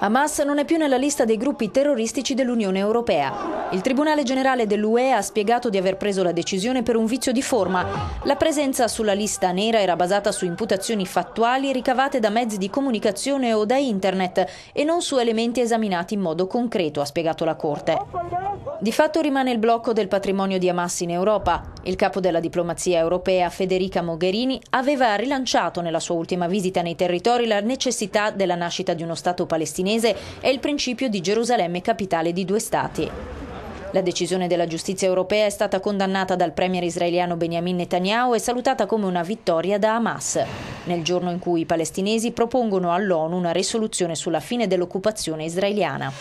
Hamas non è più nella lista dei gruppi terroristici dell'Unione Europea. Il Tribunale generale dell'UE ha spiegato di aver preso la decisione per un vizio di forma. La presenza sulla lista nera era basata su imputazioni fattuali ricavate da mezzi di comunicazione o da internet e non su elementi esaminati in modo concreto, ha spiegato la Corte. Di fatto rimane il blocco del patrimonio di Hamas in Europa. Il capo della diplomazia europea, Federica Mogherini, aveva rilanciato nella sua ultima visita nei territori la necessità della nascita di uno Stato palestinese e il principio di Gerusalemme capitale di due Stati. La decisione della giustizia europea è stata condannata dal premier israeliano Benjamin Netanyahu e salutata come una vittoria da Hamas, nel giorno in cui i palestinesi propongono all'ONU una risoluzione sulla fine dell'occupazione israeliana.